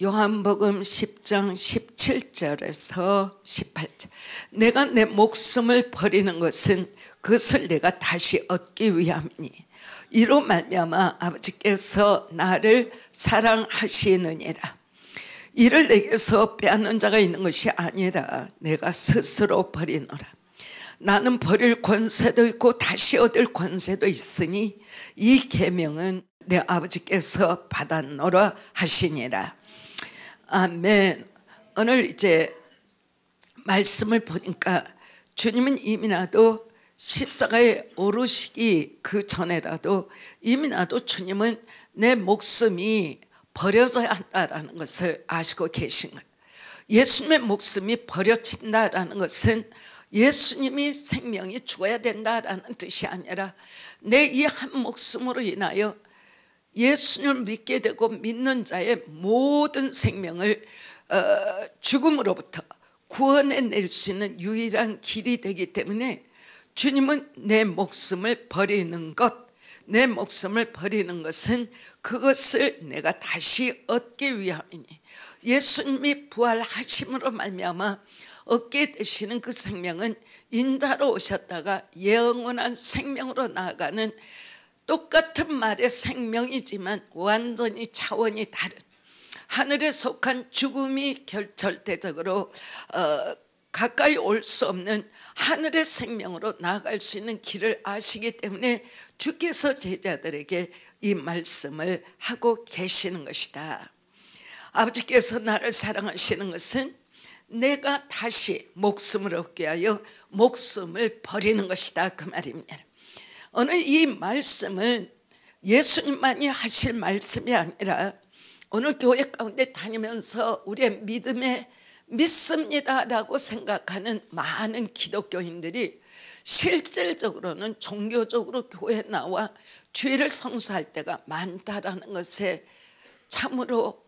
요한복음 10장 17절에서 18절. 내가 내 목숨을 버리는 것은 그것을 내가 다시 얻기 위함이니 이로 말미암아 아버지께서 나를 사랑하시느니라. 이를 내게서 빼앗는 자가 있는 것이 아니라 내가 스스로 버리노라. 나는 버릴 권세도 있고 다시 얻을 권세도 있으니 이 계명은 내 아버지께서 받았노라 하시니라 아멘 오늘 이제 말씀을 보니까 주님은 이미나도 십자가에 오르시기 그 전에라도 이미나도 주님은 내 목숨이 버려져야 한다라는 것을 아시고 계신 거예요. 예수님의 목숨이 버려진다라는 것은 예수님이 생명이 죽어야 된다라는 뜻이 아니라 내 이 한 목숨으로 인하여 예수님을 믿게 되고 믿는 자의 모든 생명을 어, 죽음으로부터 구원해낼 수 있는 유일한 길이 되기 때문에 주님은 내 목숨을 버리는 것, 내 목숨을 버리는 것은 그것을 내가 다시 얻기 위함이니 예수님이 부활하심으로 말미암아 얻게 되시는 그 생명은 인자로 오셨다가 영원한 생명으로 나아가는 똑같은 말의 생명이지만 완전히 차원이 다른 하늘에 속한 죽음이 절대적으로 어, 가까이 올 수 없는 하늘의 생명으로 나아갈 수 있는 길을 아시기 때문에 주께서 제자들에게 이 말씀을 하고 계시는 것이다. 아버지께서 나를 사랑하시는 것은 내가 다시 목숨을 얻게 하여 목숨을 버리는 것이다 그 말입니다. 오늘 이 말씀은 예수님만이 하실 말씀이 아니라 오늘 교회 가운데 다니면서 우리의 믿음에 믿습니다라고 생각하는 많은 기독교인들이 실질적으로는 종교적으로 교회 나와 죄를 성수할 때가 많다라는 것에 참으로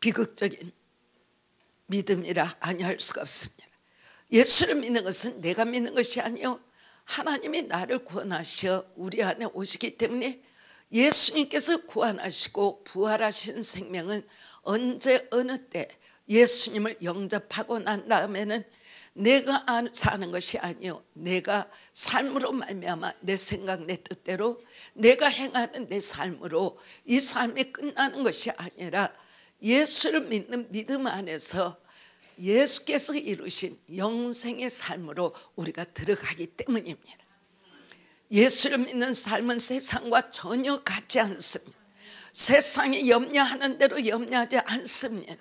비극적인 믿음이라 아니할 수가 없습니다. 예수를 믿는 것은 내가 믿는 것이 아니요 하나님이 나를 구원하셔 우리 안에 오시기 때문에 예수님께서 구원하시고 부활하신 생명은 언제 어느 때 예수님을 영접하고 난 다음에는 내가 사는 것이 아니요. 내가 삶으로 말미암아 내 생각 내 뜻대로 내가 행하는 내 삶으로 이 삶이 끝나는 것이 아니라 예수를 믿는 믿음 안에서 예수께서 이루신 영생의 삶으로 우리가 들어가기 때문입니다. 예수를 믿는 삶은 세상과 전혀 같지 않습니다. 세상이 염려하는 대로 염려하지 않습니다.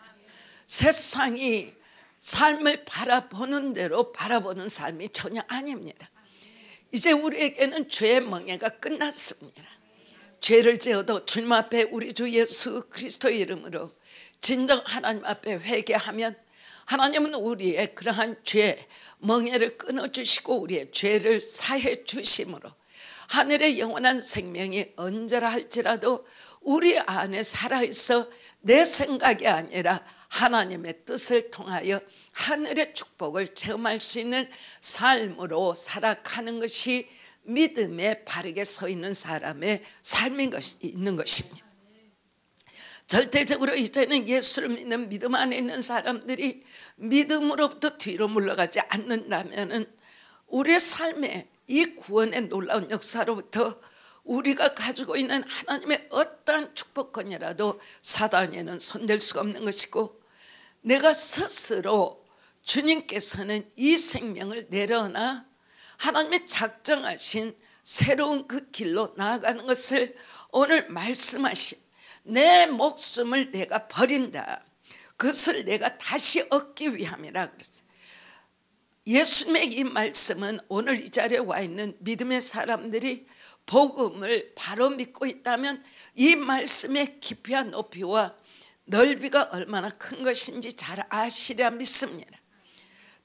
세상이 삶을 바라보는 대로 바라보는 삶이 전혀 아닙니다. 이제 우리에게는 죄의 멍해가 끝났습니다. 죄를 지어도 주님 앞에 우리 주 예수 그리스도의 이름으로 진정 하나님 앞에 회개하면 하나님은 우리의 그러한 죄 멍해를 끊어주시고 우리의 죄를 사해 주심으로 하늘의 영원한 생명이 언제라 할지라도 우리 안에 살아있어 내 생각이 아니라 하나님의 뜻을 통하여 하늘의 축복을 체험할 수 있는 삶으로 살아가는 것이 믿음에 바르게 서 있는 사람의 삶인 것이 있는 것입니다. 절대적으로 이제는 예수를 믿는 믿음 안에 있는 사람들이 믿음으로부터 뒤로 물러가지 않는다면 우리의 삶에 이 구원의 놀라운 역사로부터 우리가 가지고 있는 하나님의 어떠한 축복권이라도 사단에는 손댈 수가 없는 것이고 내가 스스로 주님께서는 이 생명을 내려놔 하나님의 작정하신 새로운 그 길로 나아가는 것을 오늘 말씀하신 내 목숨을 내가 버린다. 그것을 내가 다시 얻기 위함이라 그랬어요. 예수님의 이 말씀은 오늘 이 자리에 와 있는 믿음의 사람들이 복음을 바로 믿고 있다면 이 말씀의 깊이와 높이와 넓이가 얼마나 큰 것인지 잘 아시려 믿습니다.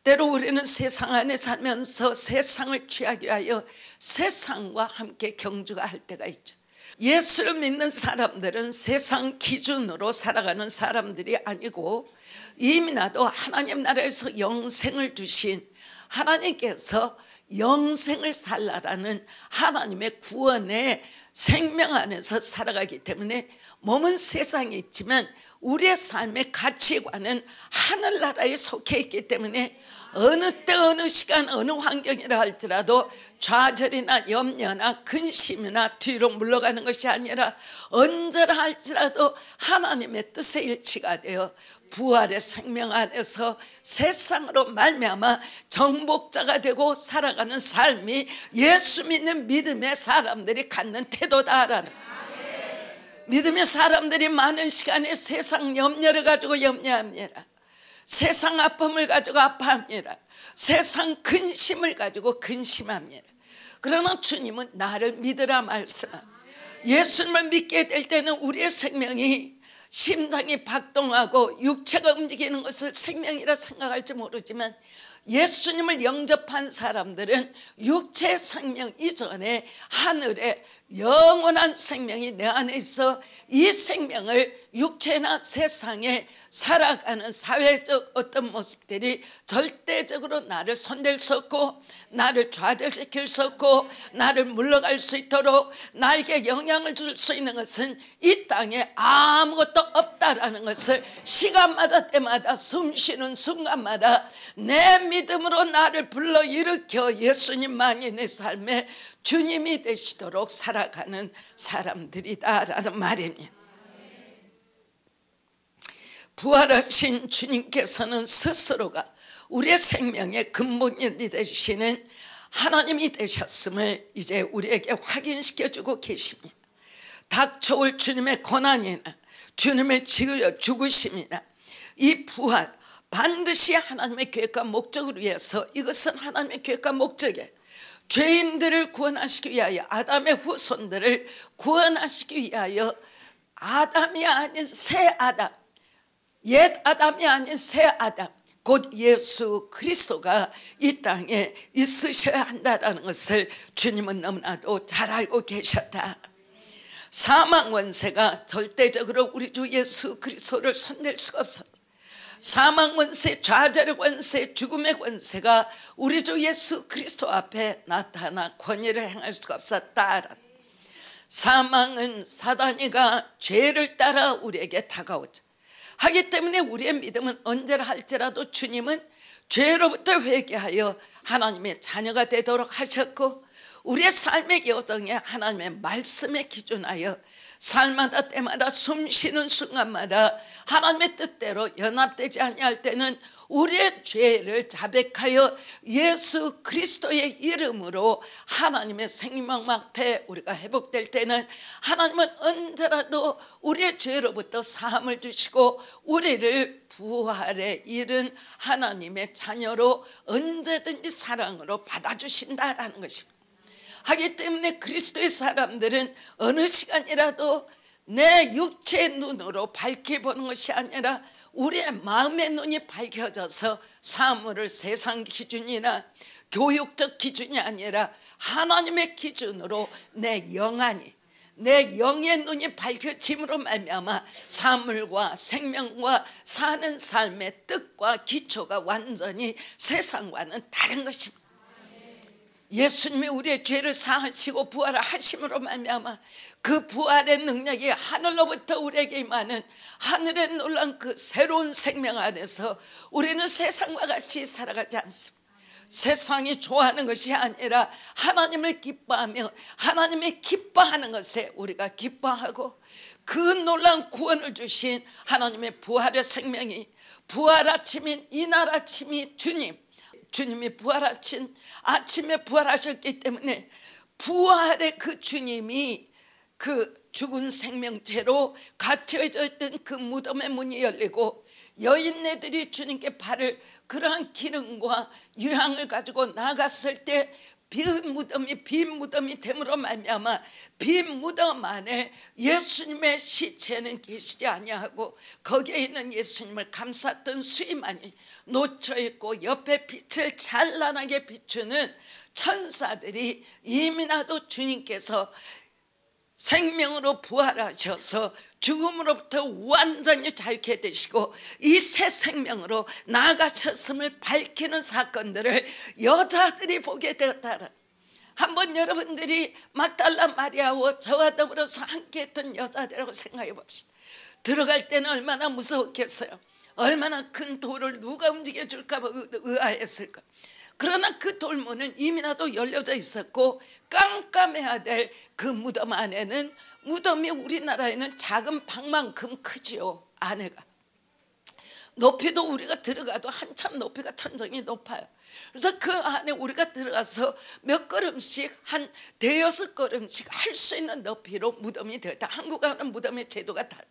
때로 우리는 세상 안에 살면서 세상을 취하기 위하여 세상과 함께 경주가 할 때가 있죠. 예수를 믿는 사람들은 세상 기준으로 살아가는 사람들이 아니고 이미 나도 하나님 나라에서 영생을 주신 하나님께서 영생을 살라라는 하나님의 구원의 생명 안에서 살아가기 때문에 몸은 세상에 있지만 우리의 삶의 가치관은 하늘나라에 속해 있기 때문에 어느 때 어느 시간 어느 환경이라 할지라도 좌절이나 염려나 근심이나 뒤로 물러가는 것이 아니라 언제나 할지라도 하나님의 뜻에 일치가 되어 부활의 생명 안에서 세상으로 말미암아 정복자가 되고 살아가는 삶이 예수 믿는 믿음의 사람들이 갖는 태도다라는 믿음의 사람들이 많은 시간에 세상 염려를 가지고 염려합니다. 세상 아픔을 가지고 아파합니다. 세상 근심을 가지고 근심합니다. 그러나 주님은 나를 믿으라 말씀. 예수님을 믿게 될 때는 우리의 생명이 심장이 박동하고 육체가 움직이는 것을 생명이라 생각할지 모르지만 예수님을 영접한 사람들은 육체 생명 이전에 하늘에 영원한 생명이 내 안에 있어 이 생명을 육체나 세상에 살아가는 사회적 어떤 모습들이 절대적으로 나를 손댈 수 없고 나를 좌절시킬 수 없고 나를 물러갈 수 있도록 나에게 영향을 줄 수 있는 것은 이 땅에 아무것도 없다라는 것을 시간마다 때마다 숨쉬는 순간마다 내 믿음으로 나를 불러 일으켜 예수님만이 내 삶에 주님이 되시도록 살아가는 사람들이다라는 말입니다. 부활하신 주님께서는 스스로가 우리의 생명의 근본이 되시는 하나님이 되셨음을 이제 우리에게 확인시켜 주고 계십니다. 닥쳐올 주님의 고난이나 주님의 죽으심이나 이 부활 반드시 하나님의 계획과 목적을 위해서 이것은 하나님의 계획과 목적에 죄인들을 구원하시기 위하여 아담의 후손들을 구원하시기 위하여 아담이 아닌 새 아담 옛 아담이 아닌 새 아담 곧 예수 그리스도가 이 땅에 있으셔야 한다는 것을 주님은 너무나도 잘 알고 계셨다. 사망 원세가 절대적으로 우리 주 예수 그리스도를 손댈 수가 없어 사망 원세, 좌절 원세, 죽음의 원세가 우리 주 예수 그리스도 앞에 나타나 권위를 행할 수가 없었다. 사망은 사단이가 죄를 따라 우리에게 다가오죠. 하기 때문에 우리의 믿음은 언제라 할지라도 주님은 죄로부터 회개하여 하나님의 자녀가 되도록 하셨고 우리의 삶의 여정에 하나님의 말씀에 기준하여 삶마다 때마다 숨 쉬는 순간마다 하나님의 뜻대로 연합되지 아니할 때는 우리의 죄를 자백하여 예수 그리스도의 이름으로 하나님의 생명 앞에 우리가 회복될 때는 하나님은 언제라도 우리의 죄로부터 사함을 주시고 우리를 부활에 이른 하나님의 자녀로 언제든지 사랑으로 받아주신다라는 것입니다. 하기 때문에 그리스도의 사람들은 어느 시간이라도 내 육체의 눈으로 밝히 보는 것이 아니라 우리의 마음의 눈이 밝혀져서 사물을 세상 기준이나 교육적 기준이 아니라 하나님의 기준으로 내 영안이 내 영의 눈이 밝혀짐으로 말미암아 사물과 생명과 사는 삶의 뜻과 기초가 완전히 세상과는 다른 것입니다. 예수님이 우리의 죄를 사하시고 부활을 하심으로 말미암아 그 부활의 능력이 하늘로부터 우리에게 임하는 하늘의 놀란 그 새로운 생명 안에서 우리는 세상과 같이 살아가지 않습니다. 세상이 좋아하는 것이 아니라 하나님을 기뻐하며 하나님의 기뻐하는 것에 우리가 기뻐하고 그 놀란 구원을 주신 하나님의 부활의 생명이 부활 아침인 이날 아침이 주님 주님이 부활하신 아침에 부활하셨기 때문에 부활의 그 주님이 그 죽은 생명체로 갇혀져 있던 그 무덤의 문이 열리고 여인네들이 주님께 발을 그러한 기능과 유향을 가지고 나갔을 때 빈 무덤이 빈 무덤이 됨으로 말미암아 빈 무덤 안에 예수님의 시체는 계시지 아니하고 거기에 있는 예수님을 감쌌던 수임만이 놓쳐 있고 옆에 빛을 찬란하게 비추는 천사들이 이미나도 주님께서 생명으로 부활하셔서 죽음으로부터 완전히 자유케 되시고 이 새 생명으로 나아가셨음을 밝히는 사건들을 여자들이 보게 되었다. 한번 여러분들이 막달라 마리아와 저와 더불어서 함께했던 여자들이라고 생각해 봅시다. 들어갈 때는 얼마나 무서웠겠어요. 얼마나 큰 돌을 누가 움직여 줄까 봐 의아했을까. 그러나 그 돌문은 이미나도 열려져 있었고 깜깜해야 될 그 무덤 안에는 무덤이 우리나라에는 작은 방만큼 크지요 안에가. 높이도 우리가 들어가도 한참 높이가 천정이 높아요. 그래서 그 안에 우리가 들어가서 몇 걸음씩 한 대여섯 걸음씩 할 수 있는 높이로 무덤이 되었다. 한국 하는 무덤의 제도가 달라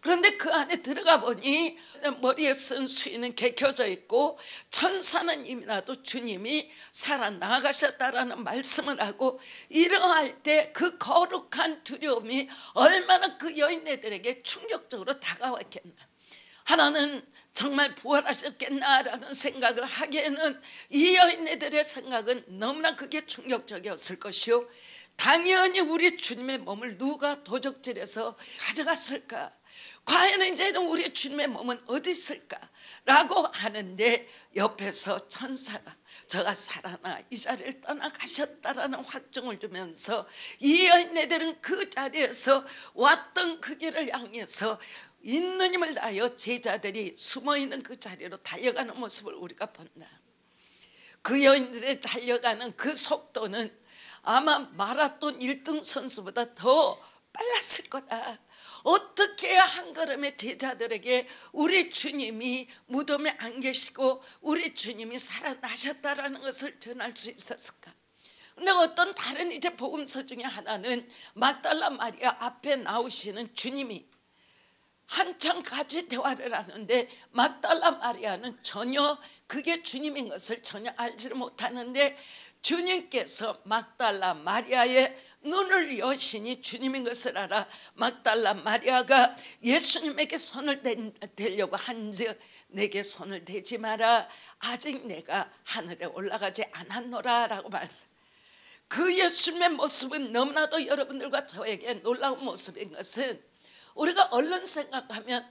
그런데 그 안에 들어가 보니 머리에 쓴 수의는 개켜져 있고 천사는 이미나도 주님이 살아 나가셨다라는 말씀을 하고 일어날 때그 거룩한 두려움이 얼마나 그 여인네들에게 충격적으로 다가왔겠나. 하나는 정말 부활하셨겠나라는 생각을 하기에는 이 여인네들의 생각은 너무나 그게 충격적이었을 것이요. 당연히 우리 주님의 몸을 누가 도적질해서 가져갔을까 과연 이제는 우리 주님의 몸은 어디 있을까? 라고 하는데 옆에서 천사가 저가 살아나 이 자리를 떠나가셨다라는 확증을 주면서 이 여인네들은 그 자리에서 왔던 그 길을 향해서 있는 힘을 다하여 제자들이 숨어있는 그 자리로 달려가는 모습을 우리가 본다 그 여인들의 달려가는 그 속도는 아마 마라톤 1등 선수보다 더 빨랐을 거다 어떻게 한 걸음의 제자들에게 우리 주님이 무덤에 안 계시고 우리 주님이 살아나셨다라는 것을 전할 수 있었을까? 근데 어떤 다른 이제 복음서 중에 하나는 막달라 마리아 앞에 나오시는 주님이 한참 같이 대화를 하는데 막달라 마리아는 전혀 그게 주님인 것을 전혀 알지를 못하는데 주님께서 막달라 마리아의 눈을 여시니 주님인 것을 알아 막달라 마리아가 예수님에게 손을 대려고 한즉 내게 손을 대지 마라. 아직 내가 하늘에 올라가지 않았노라. 라고 말씀. 그 예수님의 모습은 너무나도 여러분들과 저에게 놀라운 모습인 것은 우리가 얼른 생각하면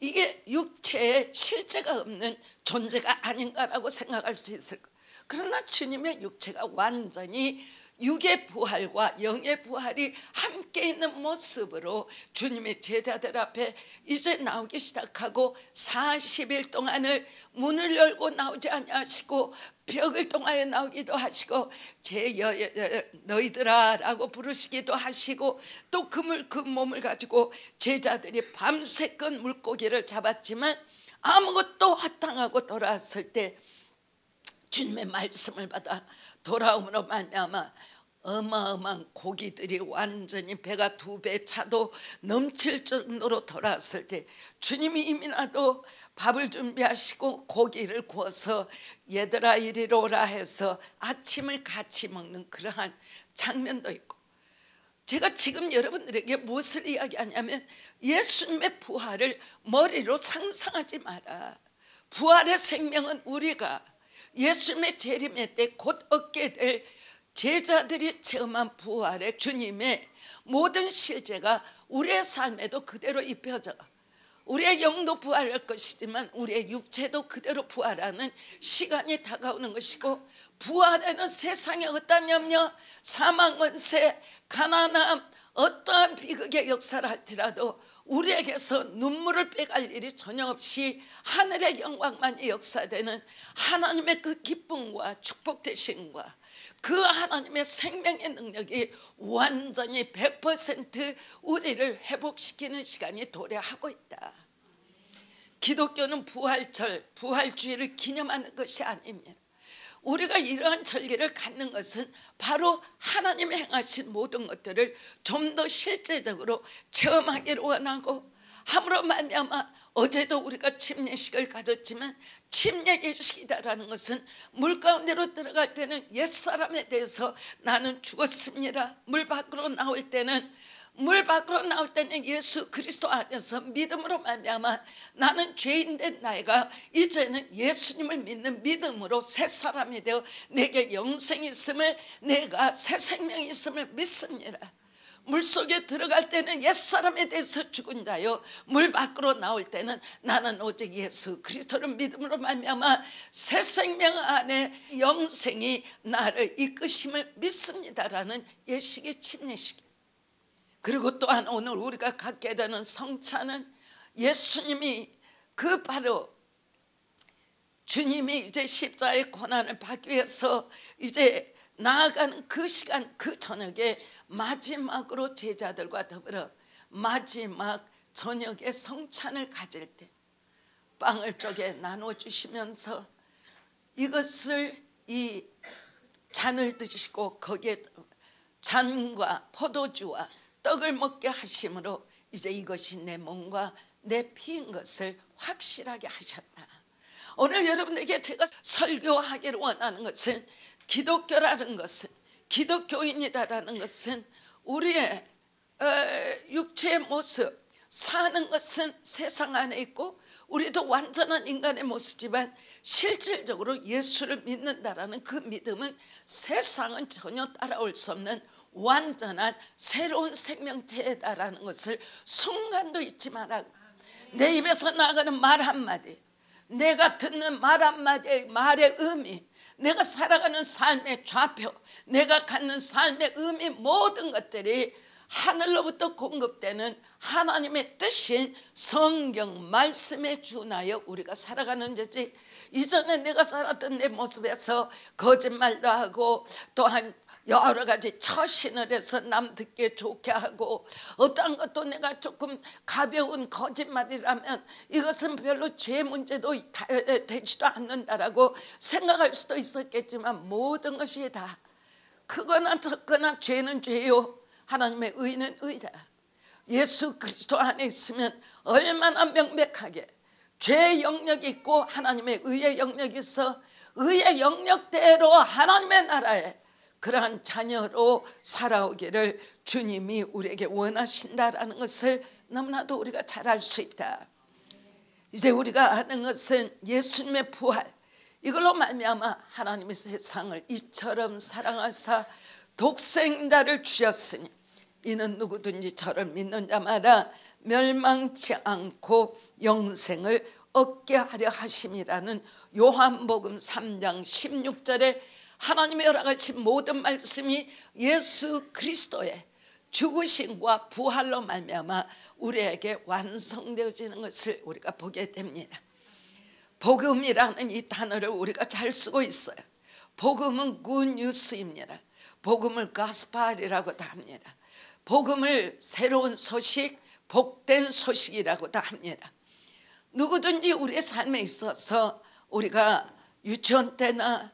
이게 육체에 실제가 없는 존재가 아닌가라고 생각할 수 있을 것 그러나 주님의 육체가 완전히 육의 부활과 영의 부활이 함께 있는 모습으로 주님의 제자들 앞에 이제 나오기 시작하고 40일 동안을 문을 열고 나오지 아니하시고 벽을 통하여 나오기도 하시고 제 여, 여, 너희들아 라고 부르시기도 하시고 또 그물 그 몸을 가지고 제자들이 밤새껏 물고기를 잡았지만 아무것도 화탕하고 돌아왔을 때 주님의 말씀을 받아 돌아옴으로 말미암아 어마어마한 고기들이 완전히 배가 두 배 차도 넘칠 정도로 돌아왔을 때 주님이 이미 나도 밥을 준비하시고 고기를 구워서 얘들아 이리로 오라 해서 아침을 같이 먹는 그러한 장면도 있고 제가 지금 여러분들에게 무엇을 이야기하냐면 예수님의 부활을 머리로 상상하지 마라. 부활의 생명은 우리가 예수님의 재림의 때곧 얻게 될 제자들이 체험한 부활의 주님의 모든 실제가 우리의 삶에도 그대로 입혀져 우리의 영도 부활할 것이지만 우리의 육체도 그대로 부활하는 시간이 다가오는 것이고 부활에는 세상에 어떠한 염려, 사망, 원세, 가난함, 어떠한 비극의 역사를 할지라도 우리에게서 눈물을 빼갈 일이 전혀 없이 하늘의 영광만이 역사되는 하나님의 그 기쁨과 축복 되신과 그 하나님의 생명의 능력이 완전히 100% 우리를 회복시키는 시간이 도래하고 있다. 기독교는 부활절, 부활주의를 기념하는 것이 아닙니다. 우리가 이러한 절기를 갖는 것은 바로 하나님이 행하신 모든 것들을 좀 더 실제적으로 체험하기를 원하고 함으로 말미암아 어제도 우리가 침례식을 가졌지만 침례 예식이다라는 것은 물 가운데로 들어갈 때는 옛사람에 대해서 나는 죽었습니다. 물 밖으로 나올 때는 물 밖으로 나올 때는 예수 그리스도 안에서 믿음으로 말미암아 나는 죄인 된 나이가 이제는 예수님을 믿는 믿음으로 새 사람이 되어 내게 영생이 있음을 내가 새 생명이 있음을 믿습니다. 물속에 들어갈 때는 옛사람에 대해서 죽은 자요. 물 밖으로 나올 때는 나는 오직 예수 그리스도를 믿음으로 말미암아 새 생명 안에 영생이 나를 이끄심을 믿습니다라는 예식의 침례식. 그리고 또한 오늘 우리가 갖게 되는 성찬은 예수님이 그 바로 주님이 이제 십자의 고난을 받기 위해서 이제 나아가는 그 시간 그 저녁에 마지막으로 제자들과 더불어 마지막 저녁에 성찬을 가질 때 빵을 쪼개 나눠 주시면서 이것을 이 잔을 드시고 거기에 잔과 포도주와 떡을 먹게 하심으로 이제 이것이 내 몸과 내 피인 것을 확실하게 하셨다. 오늘 여러분에게 제가 설교하기를 원하는 것은 기독교라는 것은 기독교인이다라는 것은 우리의 어, 육체의 모습 사는 것은 세상 안에 있고 우리도 완전한 인간의 모습이지만 실질적으로 예수를 믿는다라는 그 믿음은 세상은 전혀 따라올 수 없는 완전한 새로운 생명체다라는 것을 순간도 잊지 마라. 내 입에서 나가는 말 한마디, 내가 듣는 말 한마디의 말의 의미, 내가 살아가는 삶의 좌표, 내가 갖는 삶의 의미 모든 것들이 하늘로부터 공급되는 하나님의 뜻인 성경 말씀에 준하여 우리가 살아가는 것이 이전에 내가 살았던 내 모습에서 거짓말도 하고 또한 여러 가지 처신을 해서 남 듣게 좋게 하고 어떤 것도 내가 조금 가벼운 거짓말이라면 이것은 별로 죄 문제도 되지도 않는다라고 생각할 수도 있었겠지만 모든 것이 다 크거나 적거나 죄는 죄요. 하나님의 의는 의다. 예수 그리스도 안에 있으면 얼마나 명백하게 죄의 영역이 있고 하나님의 의의 영역이 있어 의의 영역대로 하나님의 나라에 그러한 자녀로 살아오기를 주님이 우리에게 원하신다라는 것을 너무나도 우리가 잘 알 수 있다. 이제 우리가 아는 것은 예수님의 부활 이걸로 말미암아 하나님의 세상을 이처럼 사랑하사 독생자를 주셨으니 이는 누구든지 저를 믿는 자마다 멸망치 않고 영생을 얻게 하려 하심이라는 요한복음 3장 16절에 하나님의 가지 모든 말씀이 예수 그리스도의 죽으심과 부활로 말미암아 우리에게 완성되어지는 것을 우리가 보게 됩니다. 복음이라는 이 단어를 우리가 잘 쓰고 있어요. 복음은 굿뉴스입니다. 복음을 가스파리라고도 합니다. 복음을 새로운 소식, 복된 소식이라고도 합니다. 누구든지 우리의 삶에 있어서 우리가 유치원 때나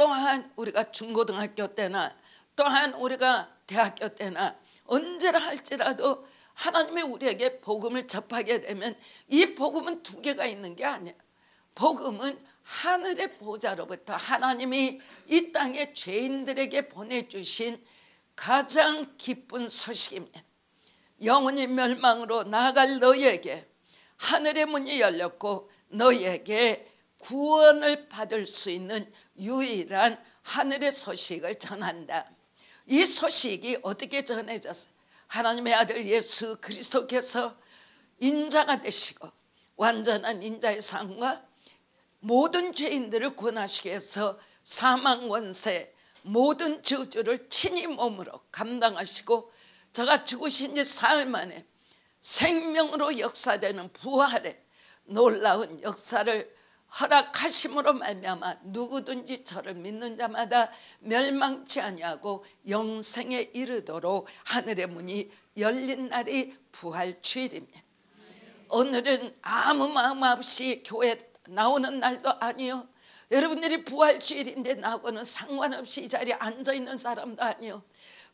또한 우리가 중고등학교 때나 또한 우리가 대학교 때나 언제라 할지라도 하나님이 우리에게 복음을 접하게 되면 이 복음은 두 개가 있는 게 아니야. 복음은 하늘의 보좌로부터 하나님이 이 땅에 죄인들에게 보내주신 가장 기쁜 소식입니다. 영원히 멸망으로 나아갈 너희에게 하늘의 문이 열렸고 너희에게 구원을 받을 수 있는 유일한 하늘의 소식을 전한다. 이 소식이 어떻게 전해졌어요? 하나님의 아들 예수 그리스도께서 인자가 되시고 완전한 인자의 삶과 모든 죄인들을 구원하시기 위해서 사망 원세 모든 저주를 친히 몸으로 감당하시고 저가 죽으신 지 사흘 만에 생명으로 역사되는 부활의 놀라운 역사를 허락하심으로 말미암아 누구든지 저를 믿는 자마다 멸망치 아니하고 영생에 이르도록 하늘의 문이 열린 날이 부활 주일입니다. 오늘은 아무 마음 없이 교회 나오는 날도 아니요. 여러분들이 부활 주일인데 나하고는 상관없이 이 자리에 앉아 있는 사람도 아니요.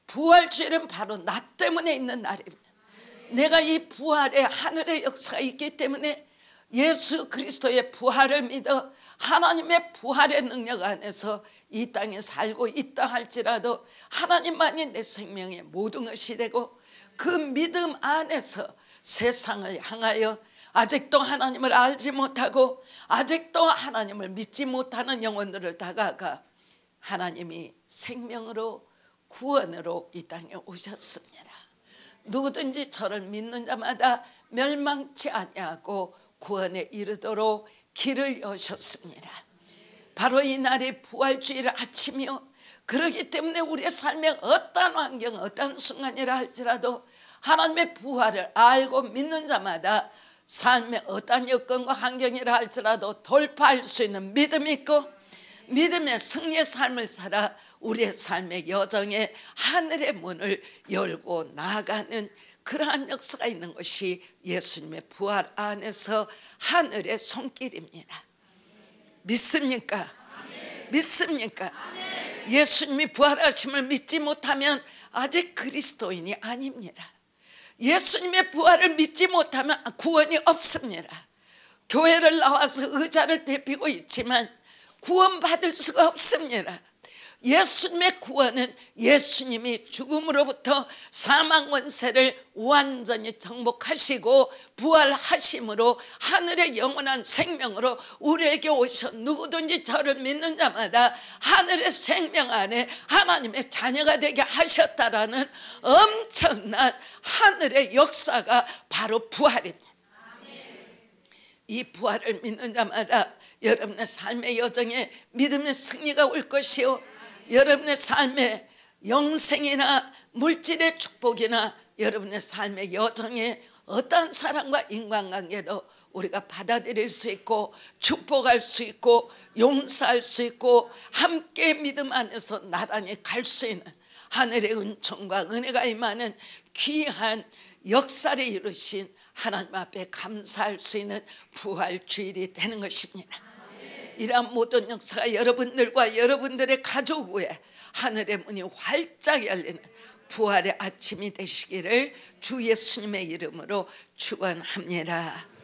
부활 주일은 바로 나 때문에 있는 날입니다. 내가 이 부활의 하늘의 역사가 있기 때문에 예수 그리스도의 부활을 믿어 하나님의 부활의 능력 안에서 이 땅에 살고 있다 할지라도 하나님만이 내 생명의 모든 것이 되고 그 믿음 안에서 세상을 향하여 아직도 하나님을 알지 못하고 아직도 하나님을 믿지 못하는 영혼들을 다가가 하나님이 생명으로 구원으로 이 땅에 오셨습니다. 누구든지 저를 믿는 자마다 멸망치 아니하고 구원에 이르도록 길을 여셨습니다. 바로 이 날이 부활주일 아침이요. 그러기 때문에 우리의 삶에 어떤 환경, 어떤 순간이라 할지라도 하나님의 부활을 알고 믿는 자마다 삶의 어떤 여건과 환경이라 할지라도 돌파할 수 있는 믿음이 있고 믿음의 승리의 삶을 살아 우리의 삶의 여정에 하늘의 문을 열고 나아가는 그러한 역사가 있는 것이 예수님의 부활 안에서 하늘의 손길입니다. 믿습니까? 믿습니까? 예수님이 부활하심을 믿지 못하면 아직 그리스도인이 아닙니다. 예수님의 부활을 믿지 못하면 구원이 없습니다. 교회를 나와서 의자를 대피고 있지만 구원받을 수가 없습니다. 예수님의 구원은 예수님이 죽음으로부터 사망 원세를 완전히 정복하시고 부활하심으로 하늘의 영원한 생명으로 우리에게 오셔 누구든지 저를 믿는 자마다 하늘의 생명 안에 하나님의 자녀가 되게 하셨다라는 엄청난 하늘의 역사가 바로 부활입니다. 이 부활을 믿는 자마다 여러분의 삶의 여정에 믿음의 승리가 올 것이요 여러분의 삶에 영생이나 물질의 축복이나 여러분의 삶의 여정에 어떠한 사랑과 인간관계도 우리가 받아들일 수 있고 축복할 수 있고 용서할 수 있고 함께 믿음 안에서 나란히 갈 수 있는 하늘의 은총과 은혜가 임하는 귀한 역사를 이루신 하나님 앞에 감사할 수 있는 부활 주일이 되는 것입니다. 이러한 모든 역사가 여러분들과 여러분들의 가족 위에 하늘의 문이 활짝 열리는 부활의 아침이 되시기를 주 예수님의 이름으로 축원합니다.